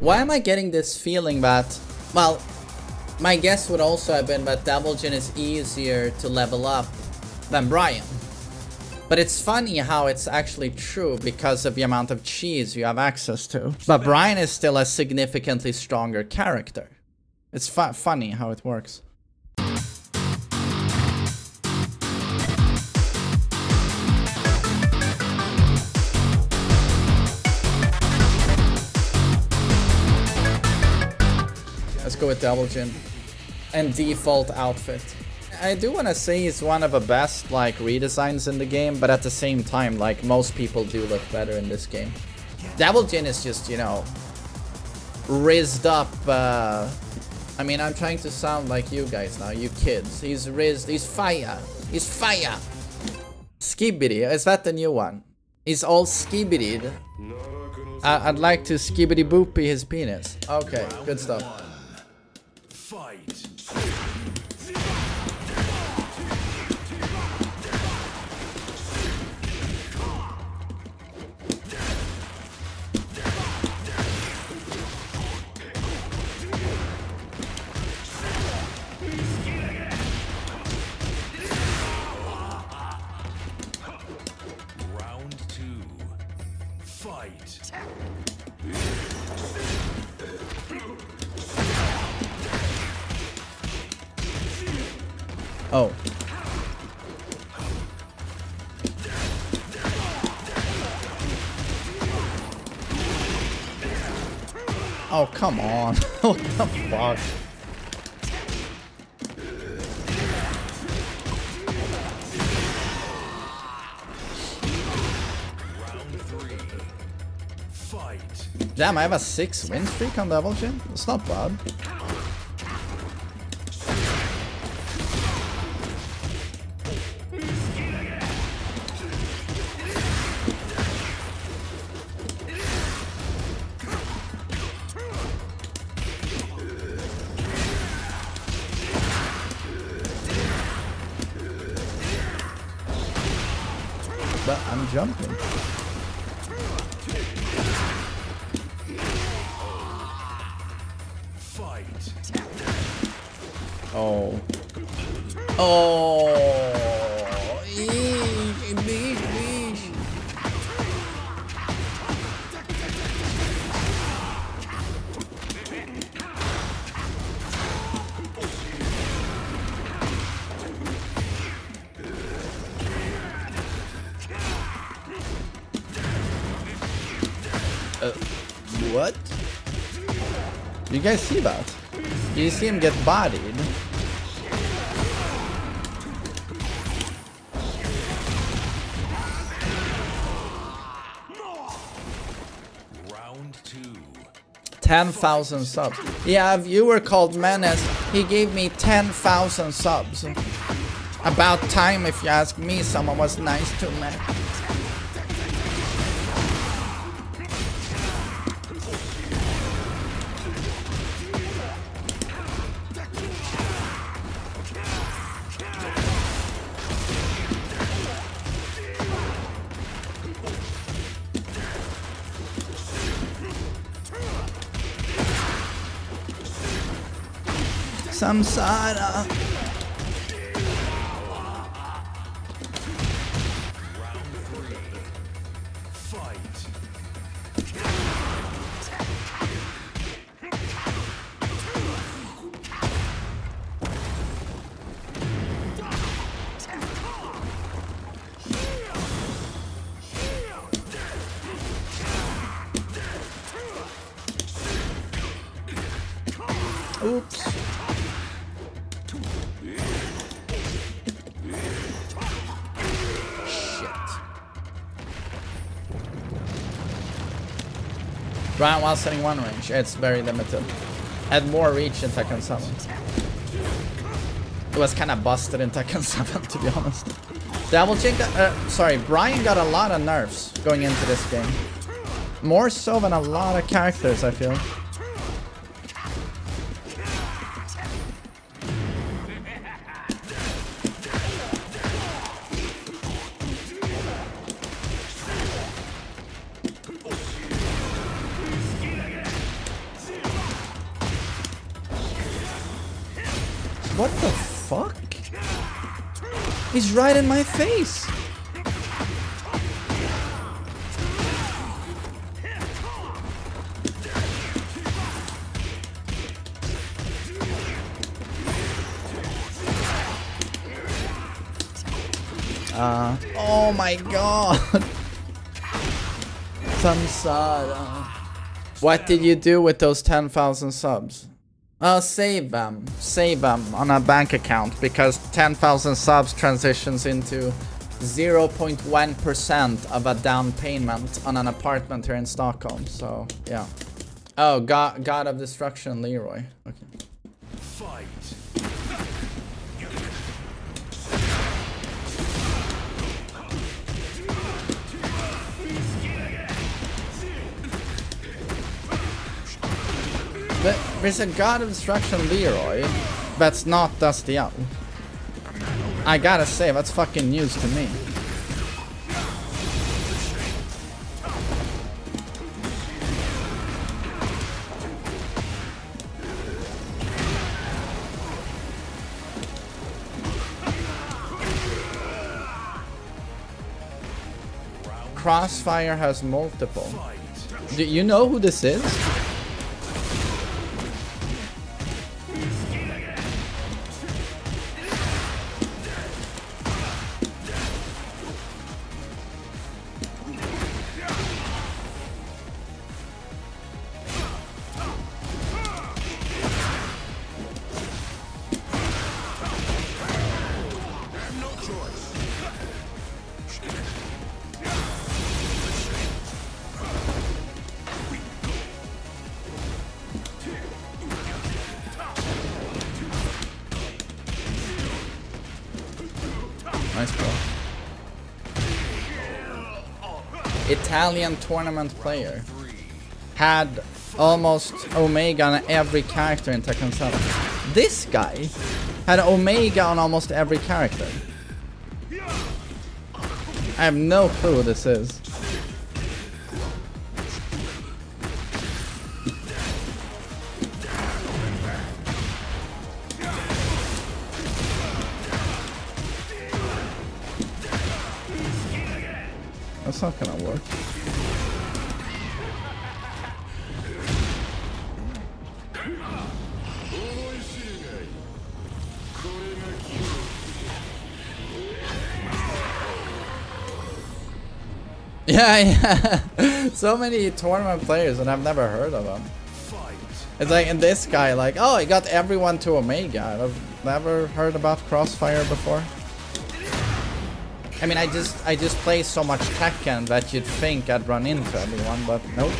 Why am I getting this feeling that, well, my guess would also have been that Devil Jin is easier to level up than Bryan. But it's funny how it's actually true because of the amount of cheese you have access to. But Bryan is still a significantly stronger character. It's fu funny how it works. Go with Devil Jin. And default outfit. I do want to say he's one of the best like redesigns in the game, but at the same time, like most people do look better in this game. Devil Jin is just, you know, rizzed up. Uh, I mean, I'm trying to sound like you guys now, you kids. He's rizzed, he's fire. He's fire. Skibidi, is that the new one? He's all skibbidied. I I'd like to skibbity boopy his penis. Okay, good stuff. Oh. Oh, come on. what the fuck? Fight. Damn, I have a six win streak on Devil Jin? It's not bad. Guys see that? You see him get bodied? Round two. 10,000 subs. Yeah, a viewer called Menace. He gave me 10,000 subs. About time, if you ask me, someone was nice to me. Samsara. Round while setting one range. It's very limited. Had more reach in Tekken 7. It was kind of busted in Tekken 7 to be honest. Devil Jin got, uh, sorry, Bryan got a lot of nerfs going into this game. More so than a lot of characters, I feel. Right in my face. Uh, oh my god. Samsara. What did you do with those 10,000 subs? Uh, save them. Save them on a bank account because 10,000 subs transitions into 0.1% of a down payment on an apartment here in Stockholm. So, yeah. Oh, God, God of Destruction, Leroy. Okay. Fight. But there's a God of Destruction Leroy that's not Dusty Owl. I gotta say, that's fucking news to me. Crossfire has multiple. Do you know who this is? Tournament player. Had almost Omega on every character in Tekken 7. This guy had Omega on almost every character. I have no clue who this is. Yeah, yeah. so many tournament players and I've never heard of them. It's like, and this guy, like, oh, he got everyone to Omega. I've never heard about Crossfire before. I mean, I just, I just play so much Tekken that you'd think I'd run into everyone, but nope.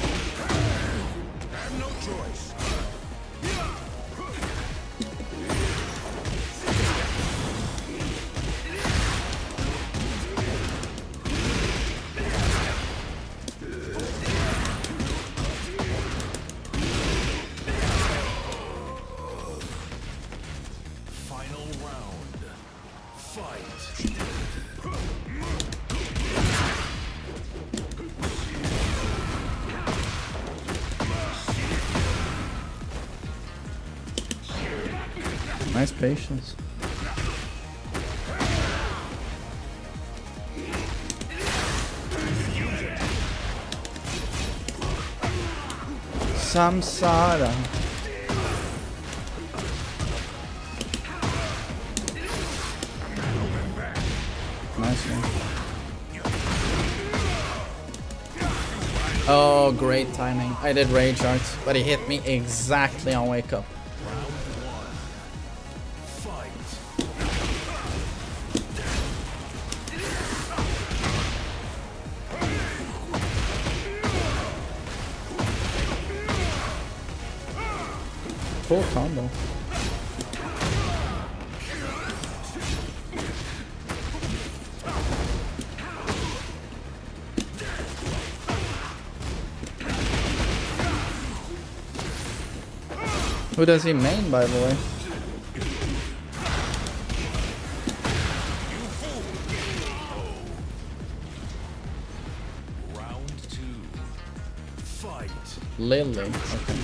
Nice. Samsara. Nice one. Oh, great timing. I did rage art, but he hit me exactly on wake up. Combo. Who does he main, by the way? Round two. Fight. Lili. Okay.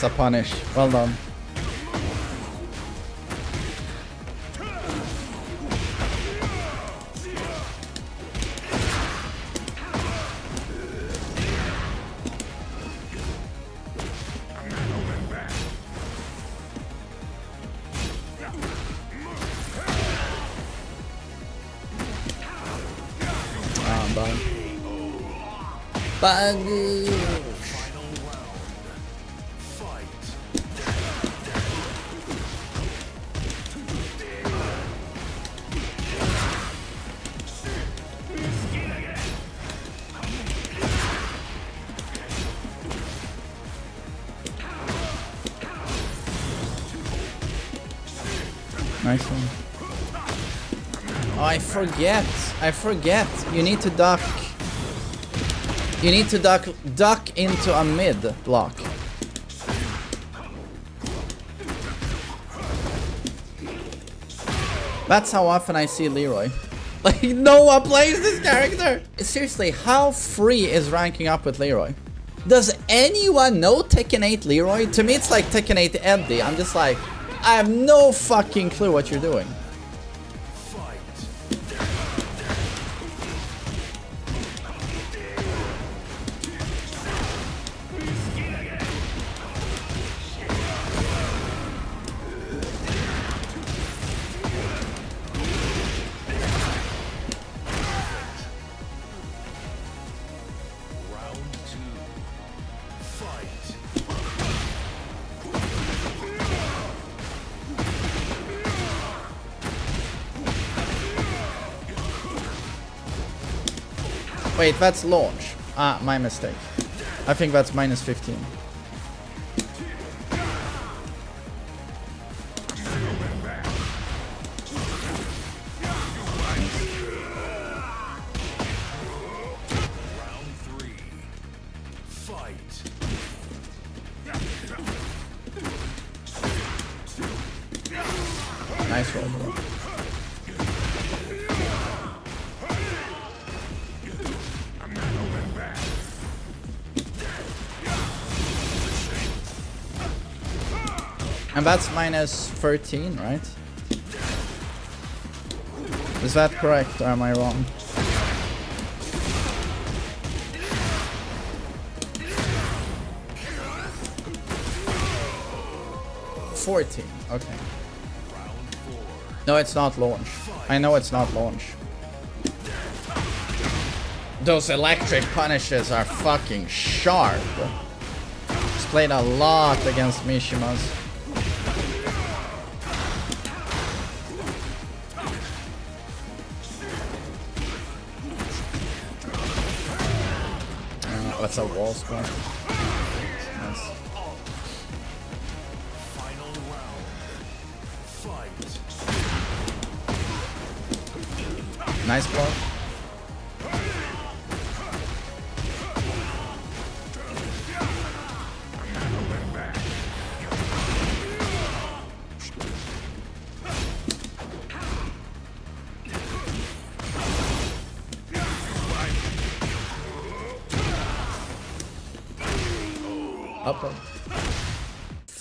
That's a punish. Well done. Ah, I'm forget. I forget. You need to duck. You need to duck duck into a mid block. That's how often I see Leroy. Like no one plays this character. Seriously, how free is ranking up with Leroy? Does anyone know Tekken 8 Leroy? To me, it's like Tekken 8 Eddy. I'm just like, I have no fucking clue what you're doing. Wait, that's launch. Ah, my mistake. I think that's minus 15. Round three. Fight. Nice roll, bro. And that's minus 13, right? Is that correct or am I wrong? Fourteen. Okay. No, it's not launch. I know it's not launch. Those electric punishes are fucking sharp. He's played a lot against Mishimas. That's a wall spot. Nice. Nice block.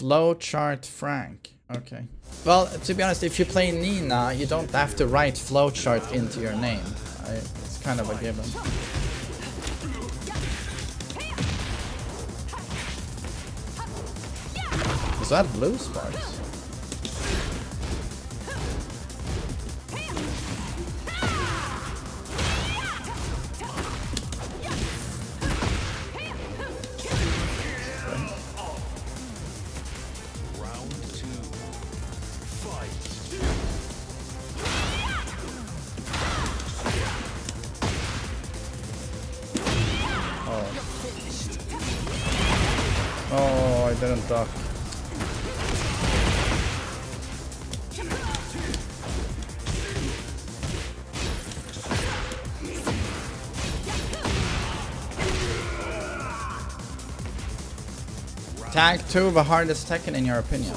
Flowchart Frank. Okay. Well, to be honest, if you play Nina, you don't have to write flowchart into your name. I, it's kind of a given. Is that blue sparks? I. Tag 2 the hardest Tekken in your opinion?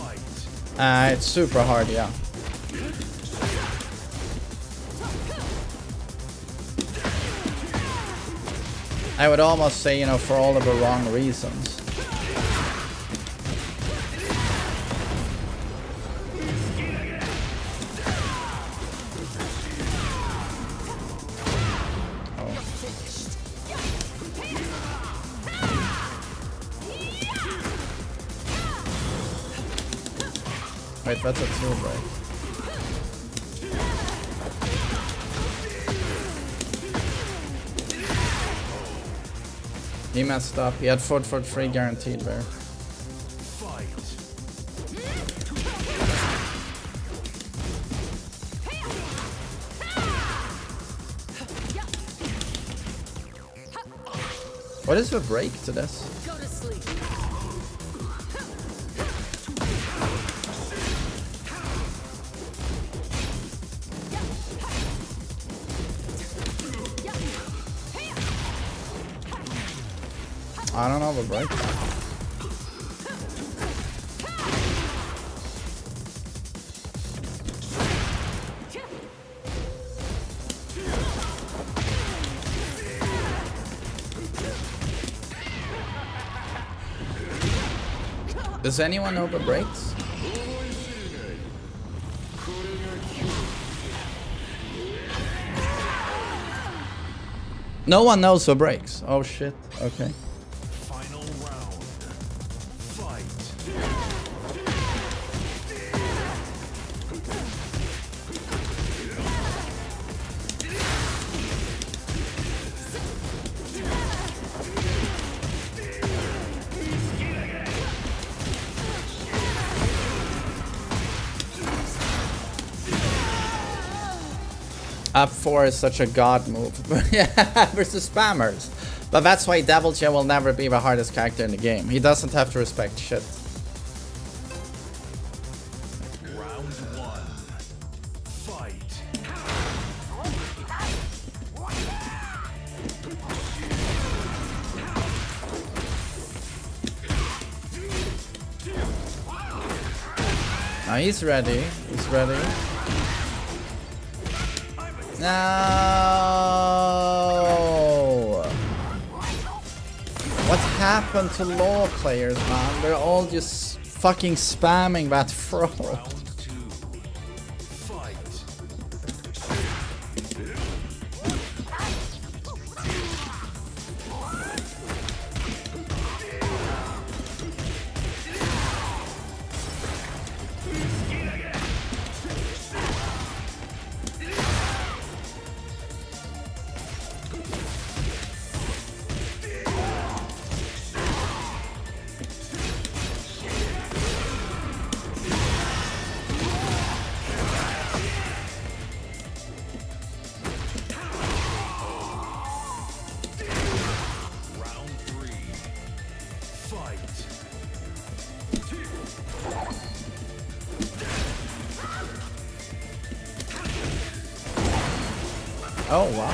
Uh, it's super hard, yeah. I would almost say, you know, for all of the wrong reasons. He messed up. He had Ford for free guaranteed there. What is the break to this? Does anyone know the breaks? No one knows the breaks. Oh shit. Okay. 4 is such a god move. versus spammers. But that's why Devil Devilcha will never be the hardest character in the game. He doesn't have to respect shit. Round one. Fight. Now he's ready. He's ready. No. What happened to law players, man? They're all just fucking spamming that throw. Oh wow.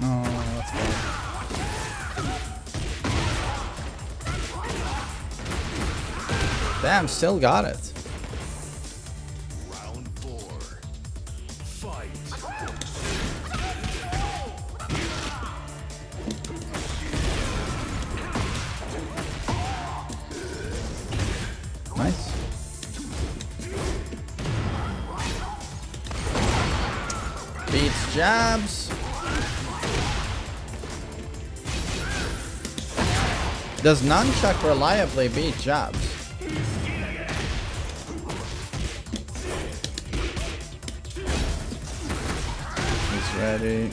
Oh. Damn, still got it. Does nunchuck reliably beat jobs? He's ready.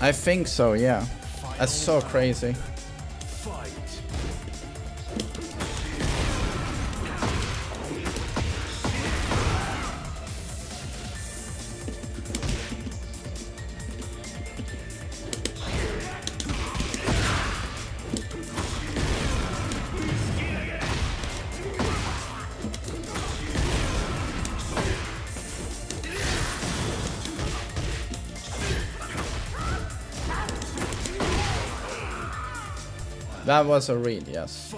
I think so, yeah. That's so crazy. That was a read, yes.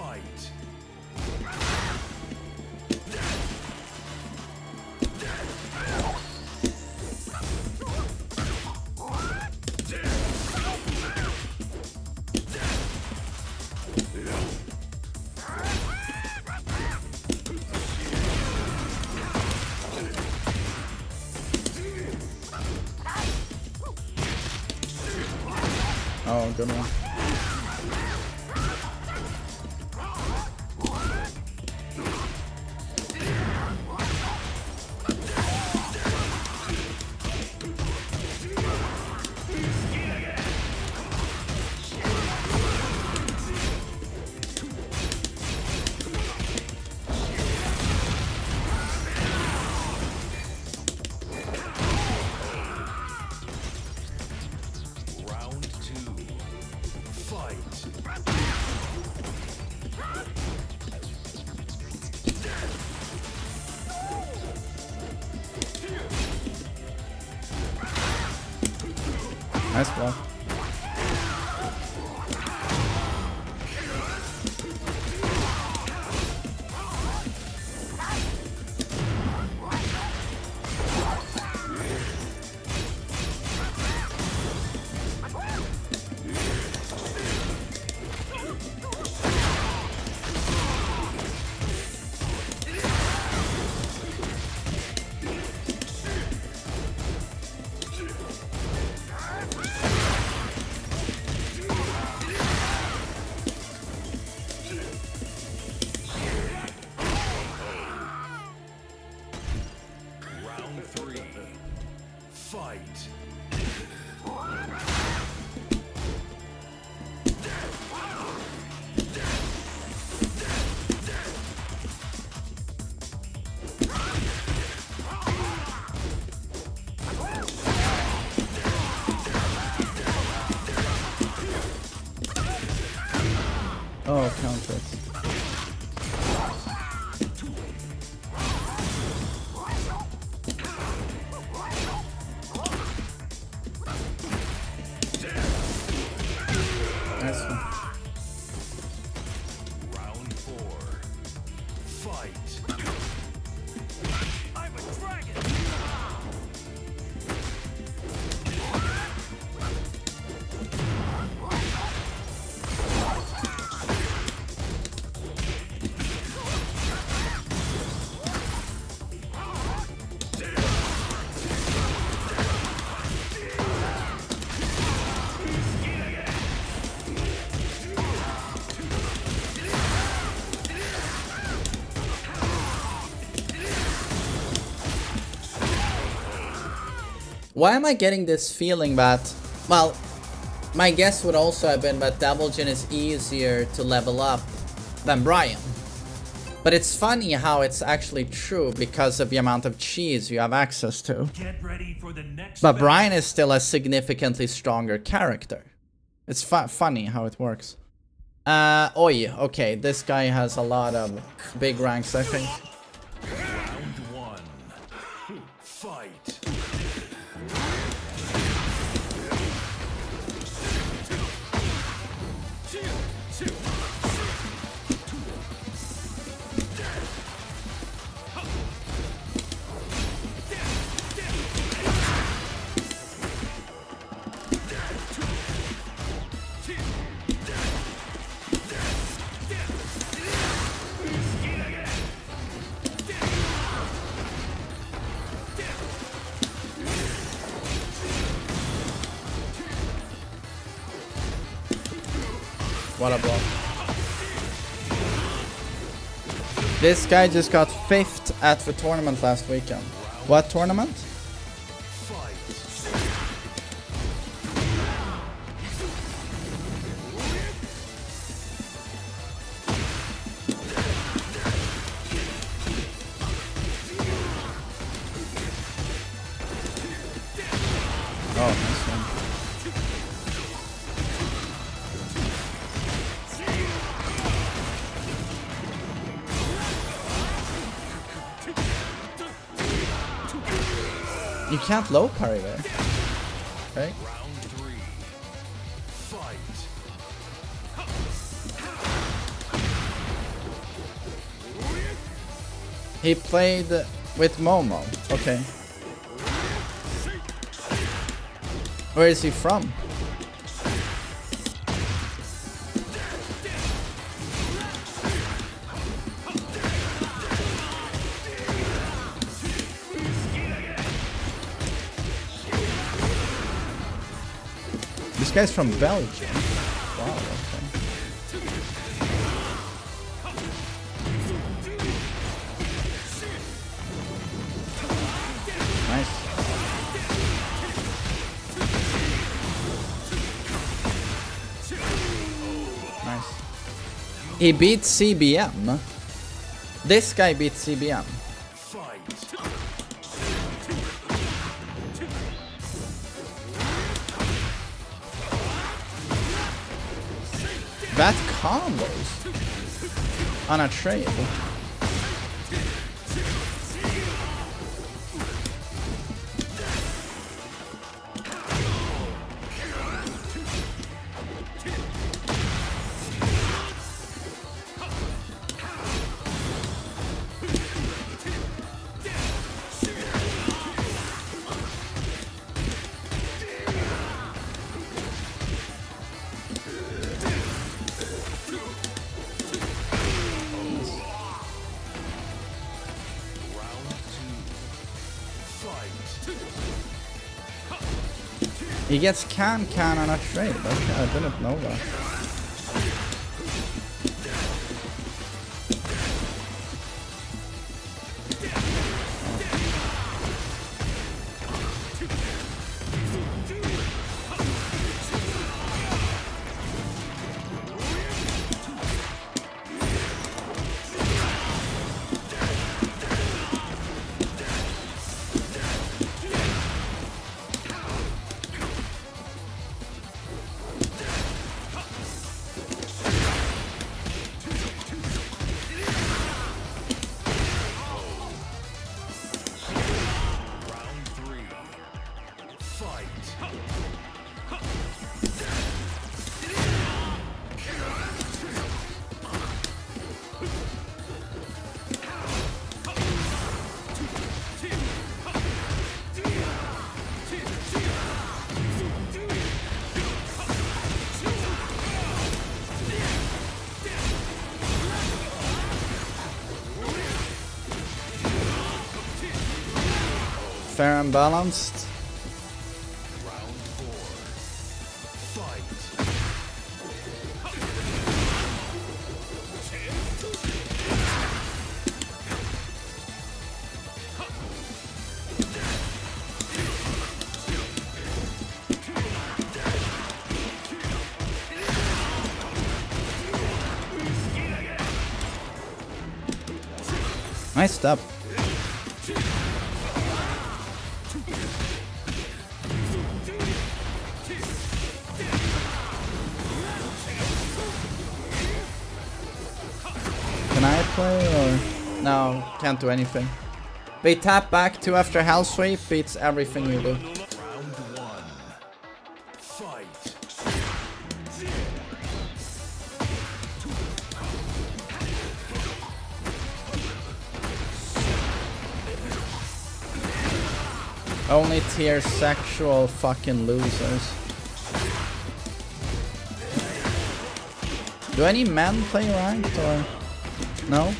Why am I getting this feeling that, well, my guess would also have been that Devil Jin is easier to level up than Bryan. But it's funny how it's actually true because of the amount of cheese you have access to. Get ready for the next But. Bryan is still a significantly stronger character. It's fu funny how it works. Uh, oi, okay, this guy has a lot of big ranks, I think. Round one. Fight. What a block. This guy just got fifth at the tournament last weekend. What tournament? can't low parry there. Right? He played with Momo. Okay. Where is he from? Guy's from Belgium. Wow, okay. Nice. Nice. He beat CBM. This guy beat CBM. Combos on a trail. Gets can can on a trail. Okay, I didn't know that. Fair and balanced. Nice step. Can't do anything. They tap back two after hell sweep beats everything you do. Only tier sexual fucking losers. Do any men play ranked or no?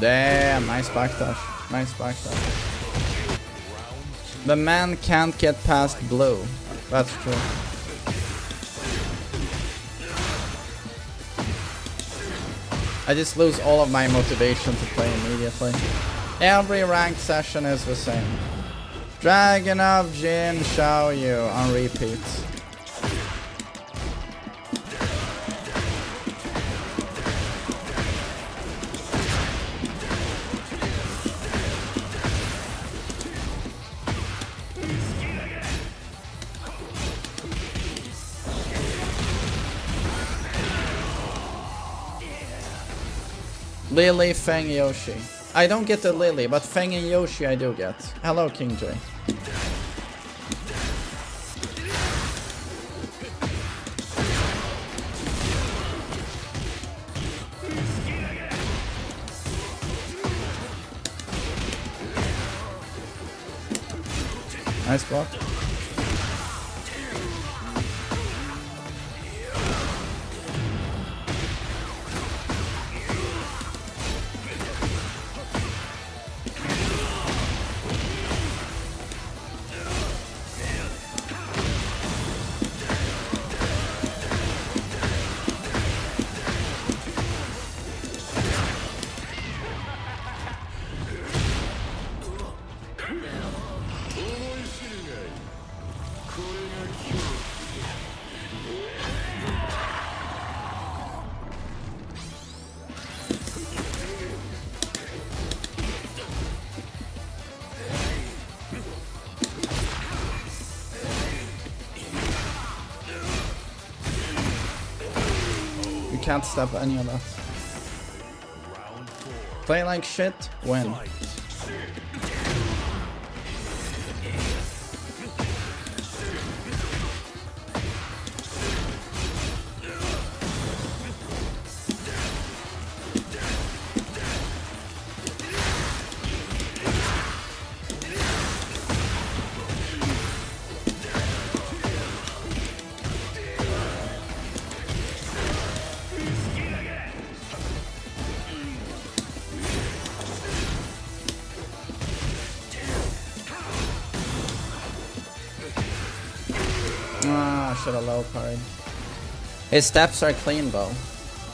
Damn, nice backdash. Nice backdash. The man can't get past blue. That's true. I just lose all of my motivation to play immediately. Every ranked session is the same. Dragunov Jin Xiaoyu on repeat. Lili, Fang, Yoshi. I don't get the Lili, but Fang and Yoshi I do get. Hello, King J. Nice block. Can't stop any of that. Play like shit, win. His steps are clean though.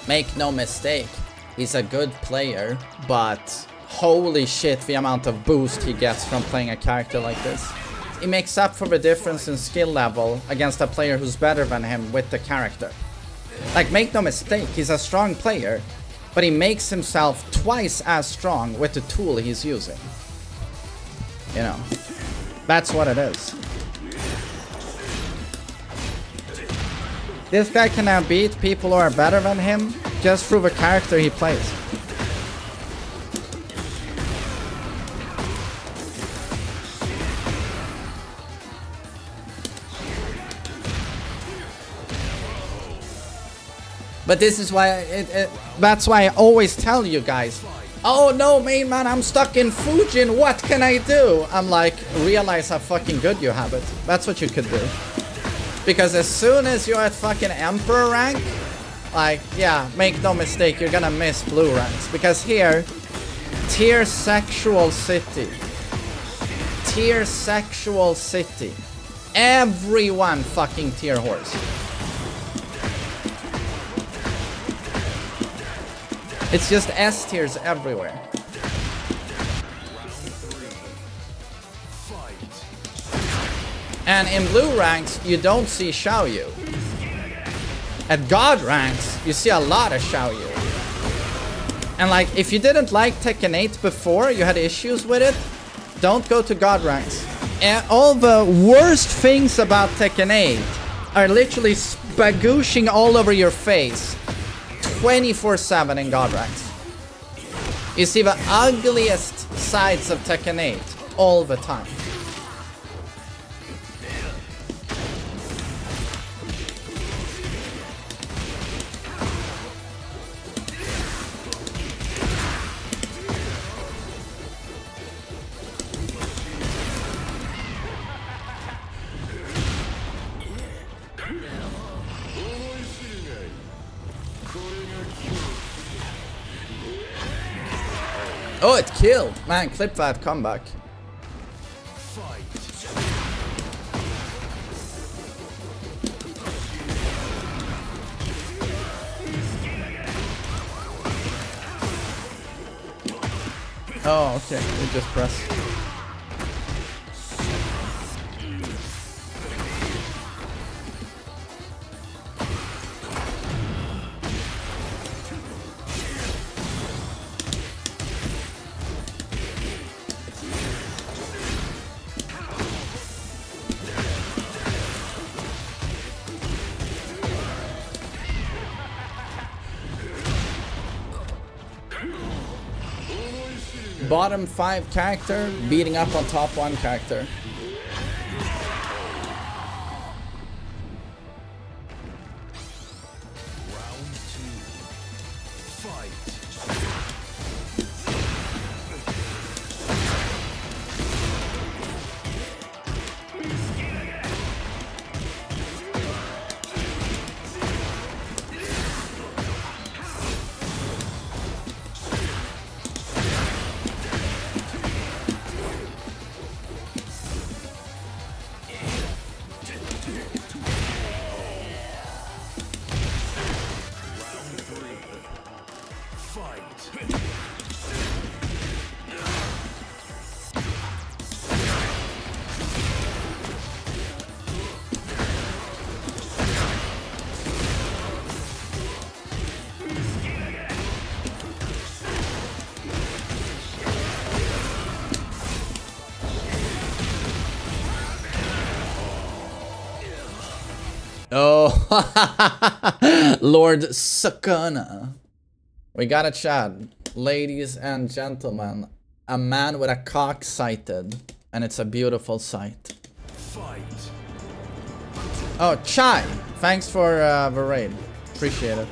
Make no mistake, he's a good player, but holy shit the amount of boost he gets from playing a character like this. He makes up for the difference in skill level against a player who's better than him with the character. Like, make no mistake, he's a strong player, but he makes himself twice as strong with the tool he's using. You know, that's what it is. This guy can now beat people who are better than him just through the character he plays. But this is why it, it, that's why I always tell you guys, oh no main man, I'm stuck in Fujin, what can I do? I'm like, realize how fucking good you have it. That's what you could do. Because as soon as you're at fucking Emperor rank, like, yeah, make no mistake, you're gonna miss blue ranks. Because here, tier sexual city. Tier sexual city. Everyone fucking tier horse. It's just S tiers everywhere. And in blue ranks, you don't see Xiaoyu. At God ranks, you see a lot of Xiaoyu. And like, if you didn't like Tekken 8 before, you had issues with it, don't go to God ranks. And all the worst things about Tekken 8 are literally spagooshing all over your face 24-7 in God ranks. You see the ugliest sides of Tekken 8 all the time. Killed! Man, clip that comeback. Oh, okay. Just press. Bottom five character beating up on top one character. Lord Sakana. We got a chat. Ladies and gentlemen, a man with a cock sighted, and it's a beautiful sight. Fight. Oh, Chai! Thanks for uh, the raid. Appreciate it.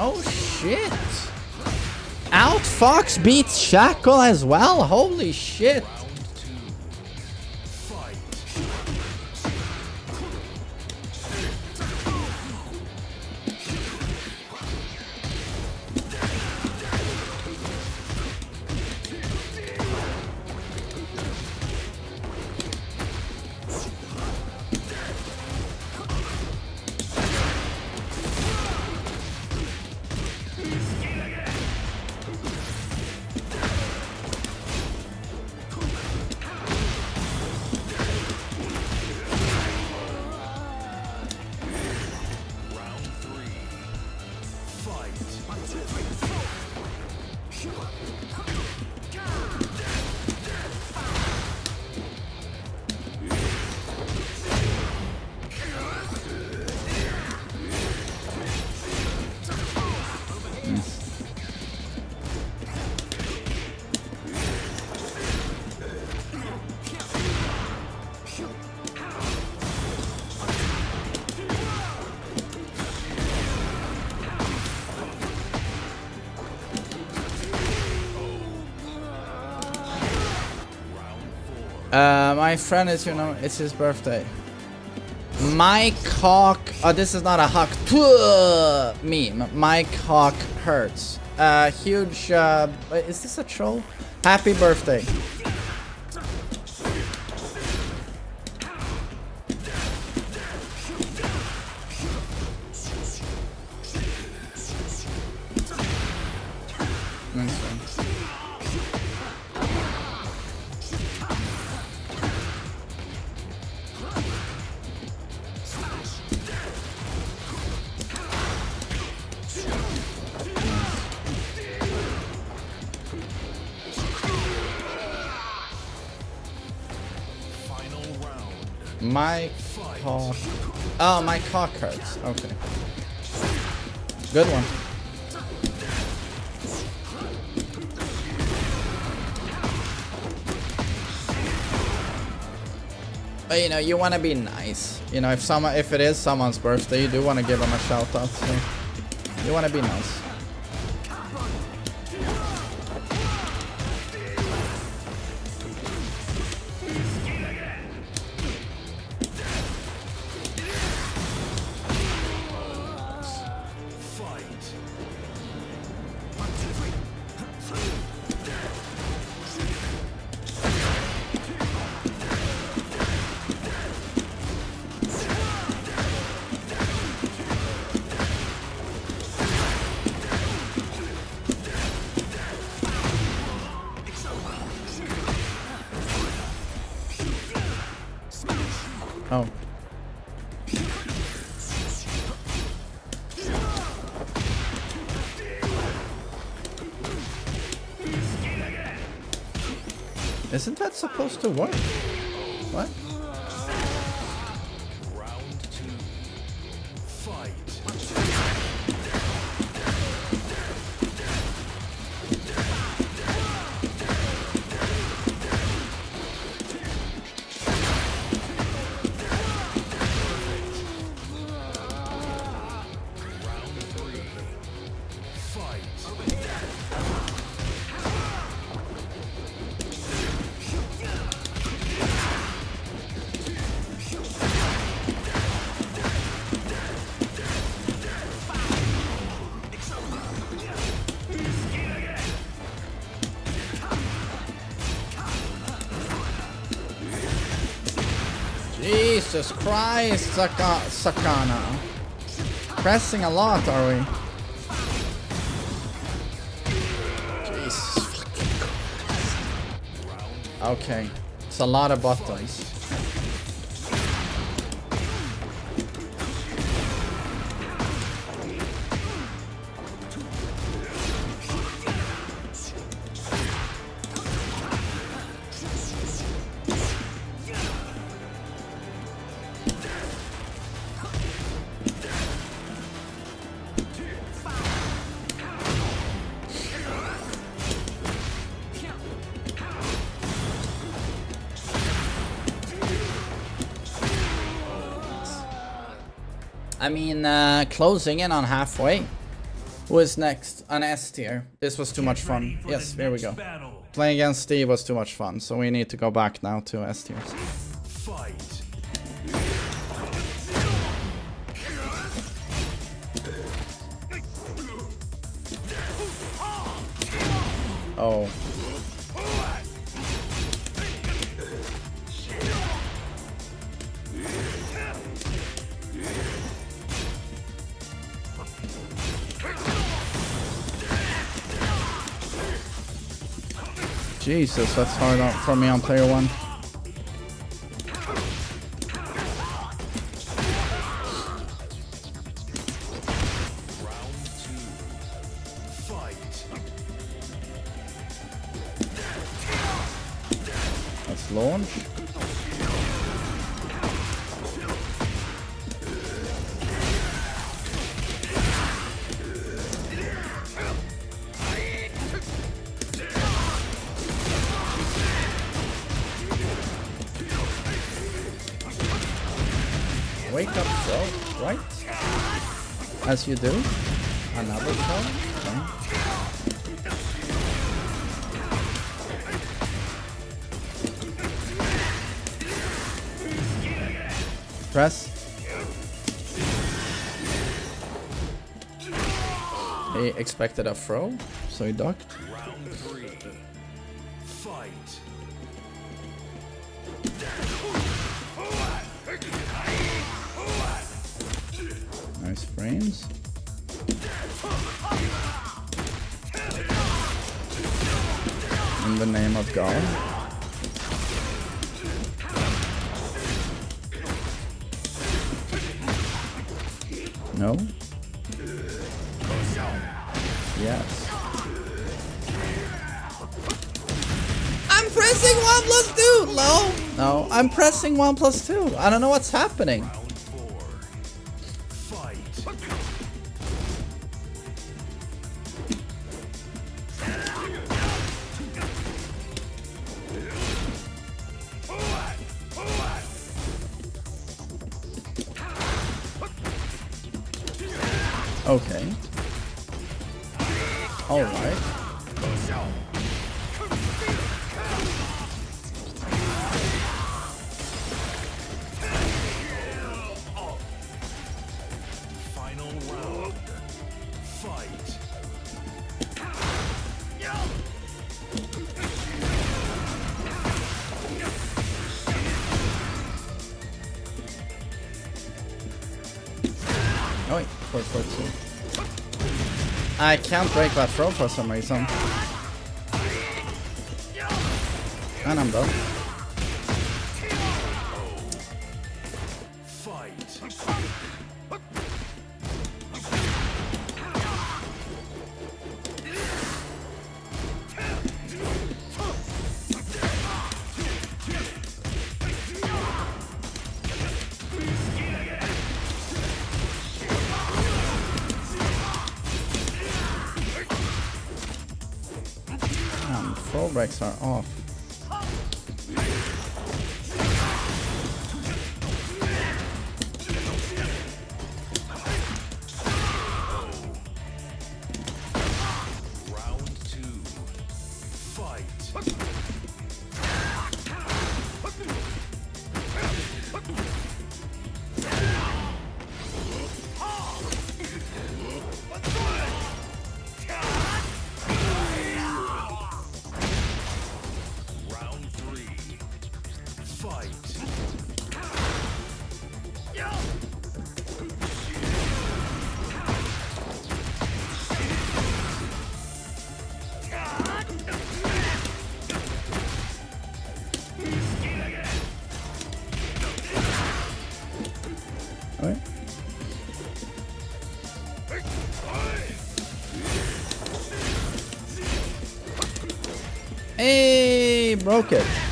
Oh shit! Outfox beats Shackle as well? Holy shit! My friend is, you know, it's his birthday. My cock. Oh, this is not a huck. Meme. My cock hurts. Uh, huge. Uh, is this a troll? Happy birthday. Nice one. My cock. Oh, my cock hurts. Okay. Good one. But you know, you want to be nice. You know, if someone, if it is someone's birthday, you do want to give them a shout out. So you want to be nice. Supposed to work? Jesus Christ, Saka Sakana. Pressing a lot, are we? Jesus fucking Christ. Okay. It's a lot of buttons. Mean, uh, closing in on halfway. Who is next? An S tier. This was too much fun. Yes, here we go. Battle. Playing against Steve was too much fun, so we need to go back now to S tiers. Jesus, that's hard out for me on player one. Let's launch. As you do. Another shot. Okay. Press. He expected a throw, so he ducked. I'm 1 plus 2. I don't know what's happening. I can't break that throw for some reason. And I'm done. Are off. Hey, broke it.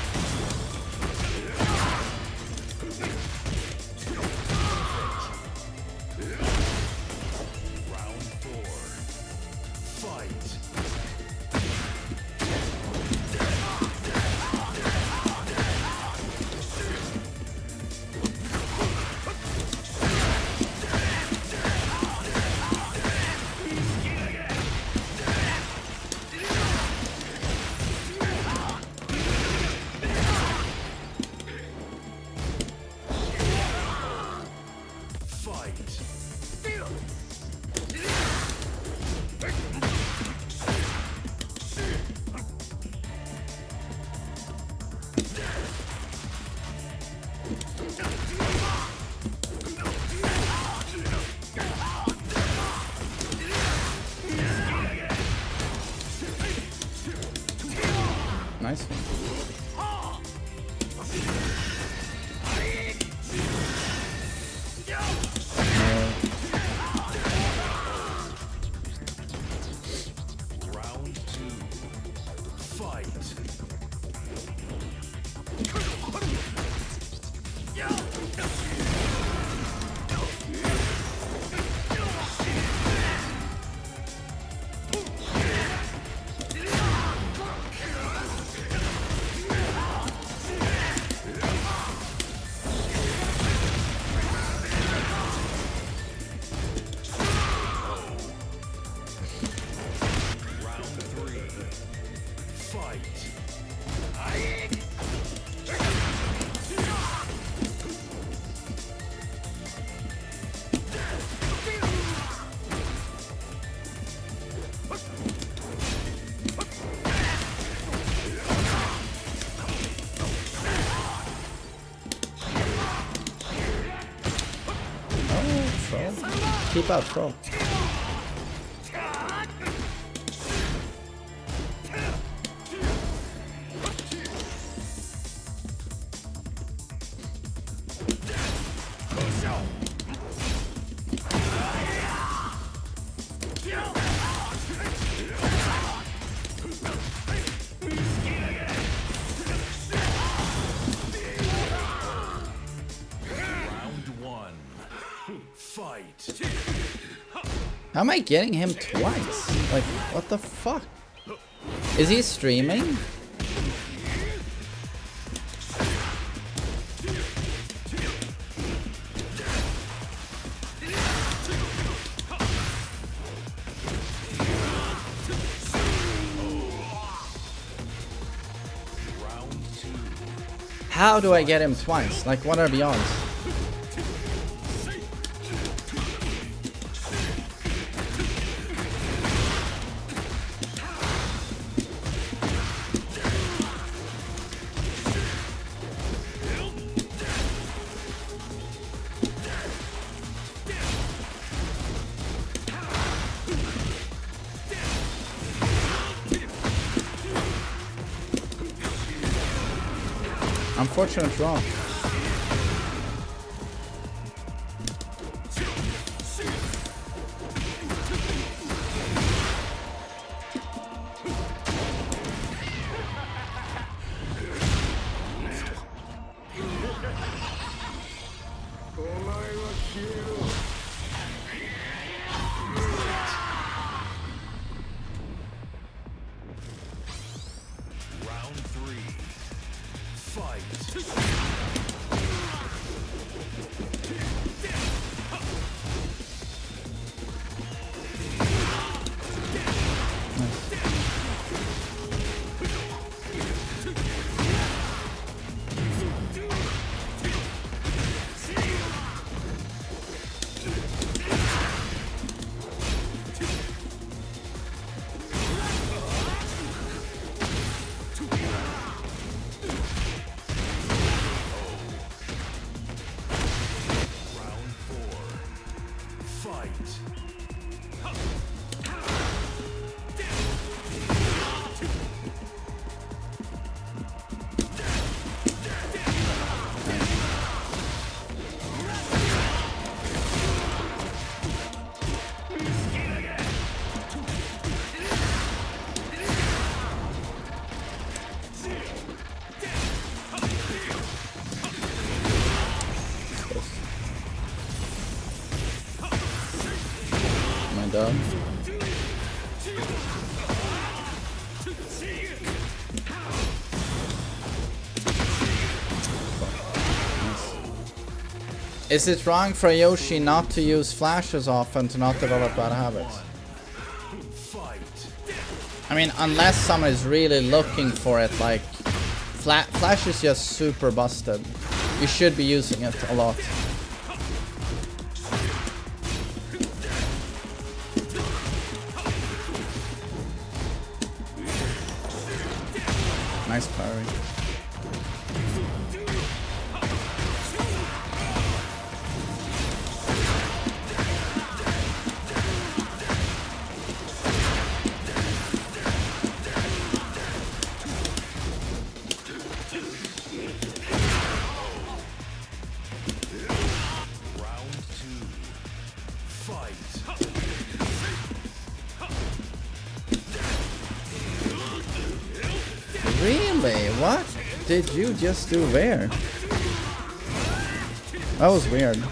tá pronto. I getting him twice? Like, what the fuck? Is he streaming? How do I get him twice? Like, what are the odds? insurance wrong. Is it wrong for Yoshi not to use flashes often to not develop bad habits? I mean, unless someone is really looking for it, like... Fla Flash is just super busted. You should be using it a lot. Nice parry. Did you just do there? That was weird.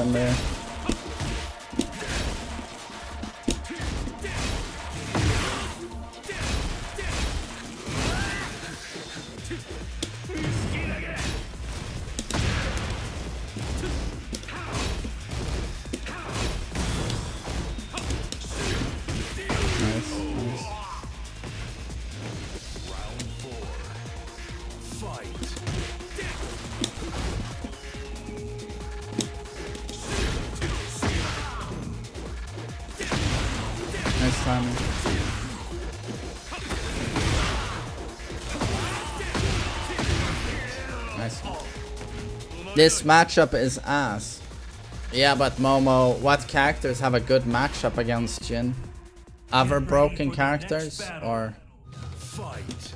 Have there. This matchup is ass. Yeah, but Momo, what characters have a good matchup against Jin? Other broken characters? Or... Fight.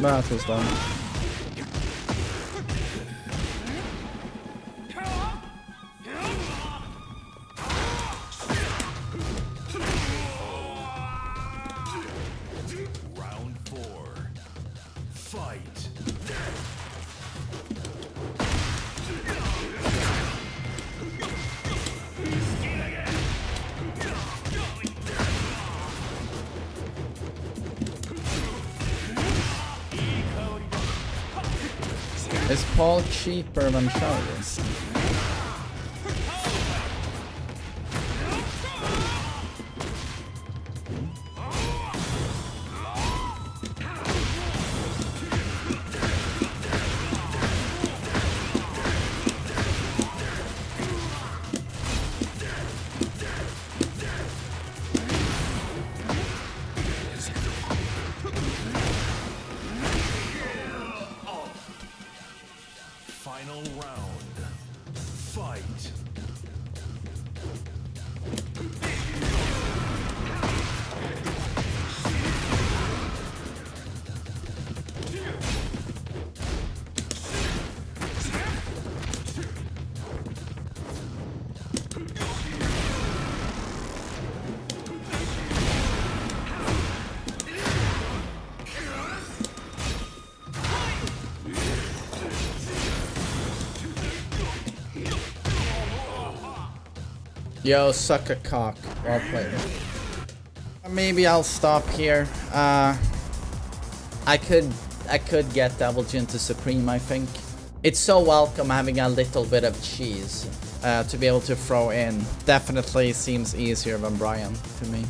That was done. Paul cheaper than Charlie? Yo, suck a cock. Well played. Maybe I'll stop here. Uh, I could, I could get Devil Jin to Supreme. I think it's so welcome having a little bit of cheese uh, to be able to throw in. Definitely seems easier than Bryan to me.